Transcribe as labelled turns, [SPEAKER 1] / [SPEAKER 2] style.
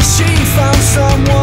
[SPEAKER 1] she found someone